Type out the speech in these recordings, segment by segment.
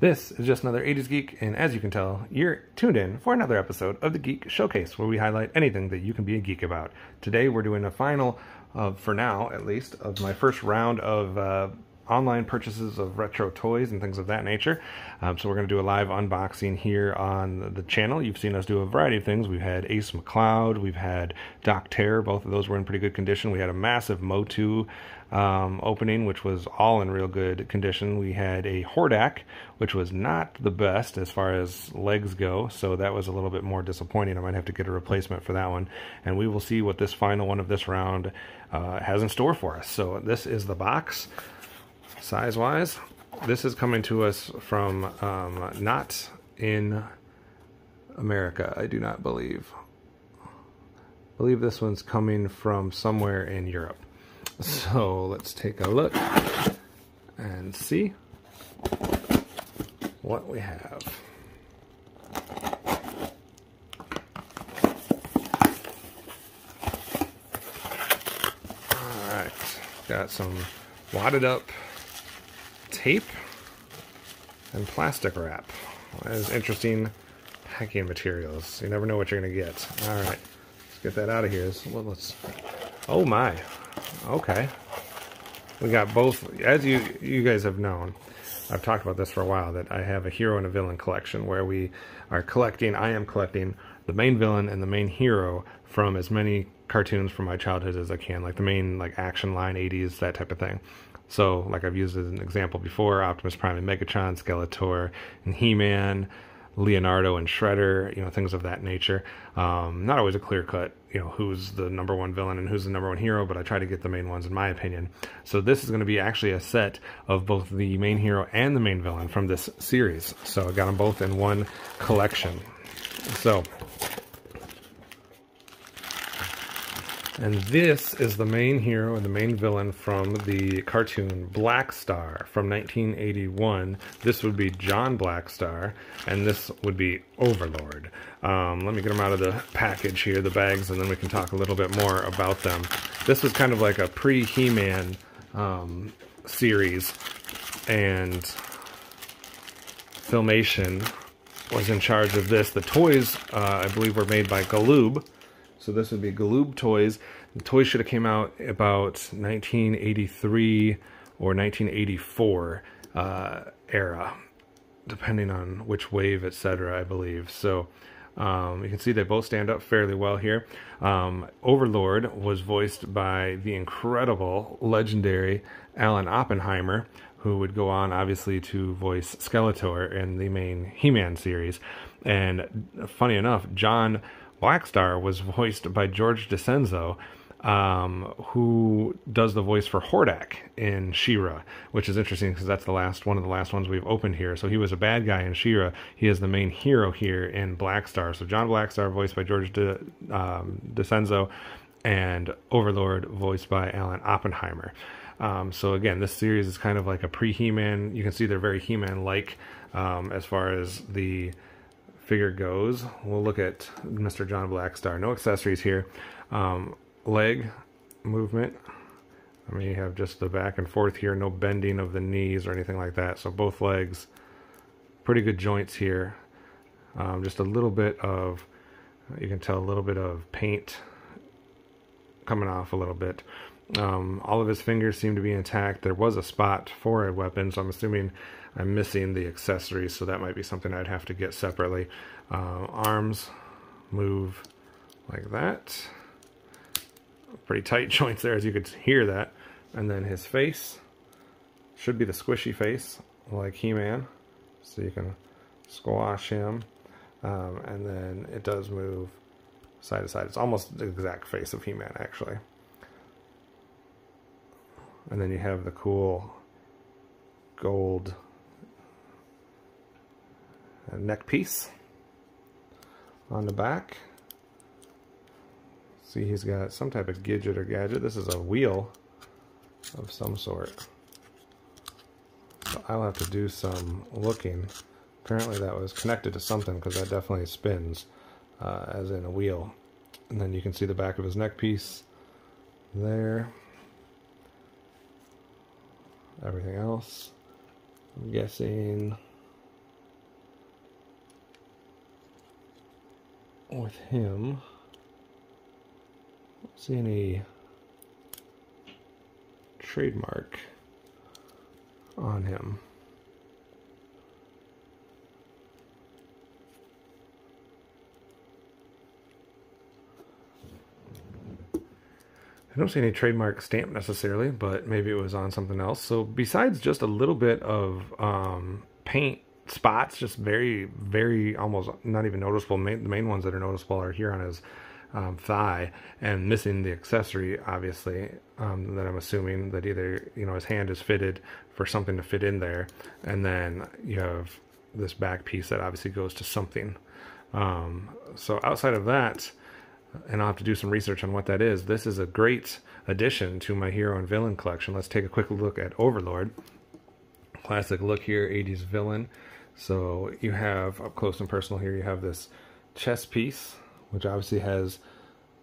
This is just another 80s Geek, and as you can tell, you're tuned in for another episode of the Geek Showcase, where we highlight anything that you can be a geek about. Today, we're doing a final, of, for now at least, of my first round of uh, online purchases of retro toys and things of that nature. Um, so we're going to do a live unboxing here on the channel. You've seen us do a variety of things. We've had Ace McCloud, we've had Doc Terror. Both of those were in pretty good condition. We had a massive Motu um, opening, which was all in real good condition. We had a Hordak, which was not the best as far as legs go, so that was a little bit more disappointing. I might have to get a replacement for that one. And we will see what this final one of this round uh, has in store for us. So this is the box size wise. This is coming to us from um, not in America, I do not believe. I believe this one's coming from somewhere in Europe. So let's take a look and see what we have. Alright, got some wadded up tape and plastic wrap. That is interesting packing materials. You never know what you're going to get. All right, let's get that out of here. Let's. Oh my. Okay. We got both. As you you guys have known, I've talked about this for a while. That I have a hero and a villain collection where we are collecting. I am collecting the main villain and the main hero from as many cartoons from my childhood as I can, like the main like action line, 80s, that type of thing. So, like I've used as an example before, Optimus Prime and Megatron, Skeletor and He-Man, Leonardo and Shredder, you know, things of that nature. Um, not always a clear cut, you know, who's the number one villain and who's the number one hero, but I try to get the main ones in my opinion. So this is going to be actually a set of both the main hero and the main villain from this series. So I got them both in one collection. So And this is the main hero and the main villain from the cartoon Blackstar from 1981. This would be John Blackstar, and this would be Overlord. Um, let me get them out of the package here, the bags, and then we can talk a little bit more about them. This was kind of like a pre-He-Man um, series, and Filmation was in charge of this. The toys, uh, I believe, were made by Galoob, so this would be Galoob Toys. The toys should have came out about 1983 or 1984 uh, era, depending on which wave, etc. I believe. So um, you can see they both stand up fairly well here. Um, Overlord was voiced by the incredible, legendary Alan Oppenheimer, who would go on, obviously, to voice Skeletor in the main He-Man series. And funny enough, John Blackstar was voiced by George DiCenzo, um, who does the voice for Hordak in She-Ra, which is interesting because that's the last one of the last ones we've opened here. So he was a bad guy in She-Ra. He is the main hero here in Blackstar. So John Blackstar, voiced by George De, um, and Overlord, voiced by Alan Oppenheimer. Um, so again, this series is kind of like a pre-He-Man. You can see they're very He-Man-like um, as far as the figure goes, we'll look at Mr. John Blackstar. No accessories here. Um, leg movement. I mean, you have just the back and forth here, no bending of the knees or anything like that. So both legs, pretty good joints here. Um, just a little bit of, you can tell a little bit of paint coming off a little bit. Um, all of his fingers seem to be intact. There was a spot for a weapon, so I'm assuming I'm missing the accessories, so that might be something I'd have to get separately. Uh, arms move like that. Pretty tight joints there, as you could hear that. And then his face should be the squishy face, like He-Man. So you can squash him. Um, and then it does move side to side. It's almost the exact face of He-Man, actually. And then you have the cool gold neck piece on the back. See, he's got some type of gadget or gadget. This is a wheel of some sort. So I'll have to do some looking. Apparently that was connected to something because that definitely spins uh, as in a wheel. And then you can see the back of his neck piece there everything else. I'm guessing with him, I don't see any trademark on him. I don't see any trademark stamp necessarily, but maybe it was on something else. So besides just a little bit of um, paint spots, just very, very almost not even noticeable. Main, the main ones that are noticeable are here on his um, thigh and missing the accessory, obviously, um, that I'm assuming that either, you know, his hand is fitted for something to fit in there. And then you have this back piece that obviously goes to something. Um, so outside of that, and I'll have to do some research on what that is. This is a great addition to my hero and villain collection. Let's take a quick look at Overlord. Classic look here, 80s villain. So you have up close and personal here, you have this chess piece, which obviously has,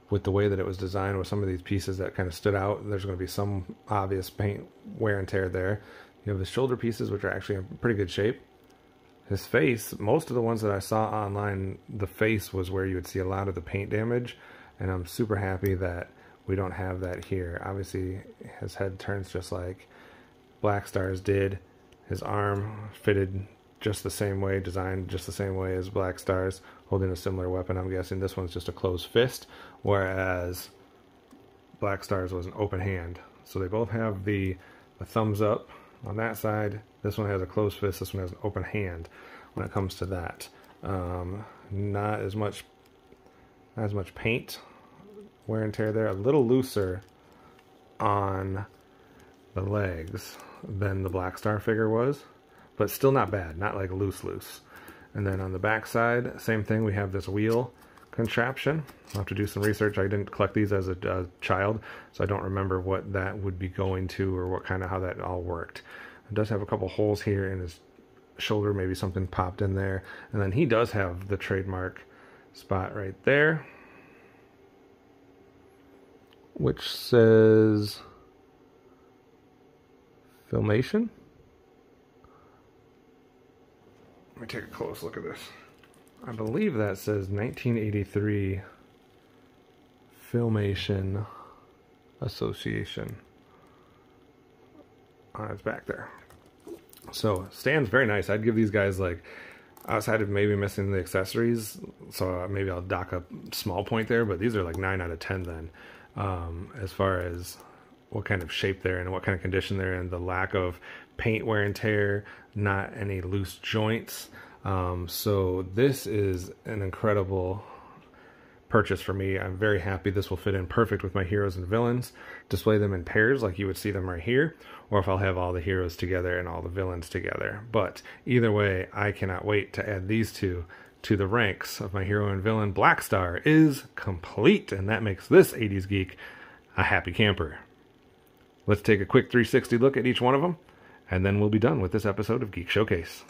with the way that it was designed with some of these pieces that kind of stood out, there's going to be some obvious paint wear and tear there. You have the shoulder pieces, which are actually in pretty good shape his face, most of the ones that I saw online, the face was where you would see a lot of the paint damage. And I'm super happy that we don't have that here. Obviously, his head turns just like Blackstar's did. His arm fitted just the same way, designed just the same way as Blackstar's, holding a similar weapon. I'm guessing this one's just a closed fist, whereas Blackstar's was an open hand. So they both have the, the thumbs up on that side. This one has a closed fist. This one has an open hand when it comes to that. Um, not as much, not as much paint wear and tear there. A little looser on the legs than the Blackstar figure was, but still not bad. Not like loose loose. And then on the back side, same thing. We have this wheel contraption. I'll have to do some research. I didn't collect these as a, a, child, so I don't remember what that would be going to or what kind of how that all worked. It does have a couple holes here in his shoulder, maybe something popped in there. And then he does have the trademark spot right there, which says Filmation. Let me take a close look at this. I believe that says 1983 Filmation Association. Oh, it's back there. So stands very nice. I'd give these guys like outside of maybe missing the accessories, so maybe I'll dock a small point there. But these are like nine out of ten then, um, as far as what kind of shape they're in and what kind of condition they're in. The lack of paint wear and tear, not any loose joints. Um, so this is an incredible purchase for me. I'm very happy this will fit in perfect with my heroes and villains. Display them in pairs like you would see them right here, or if I'll have all the heroes together and all the villains together. But either way, I cannot wait to add these two to the ranks of my hero and villain. Blackstar is complete, and that makes this 80s geek a happy camper. Let's take a quick 360 look at each one of them, and then we'll be done with this episode of Geek Showcase.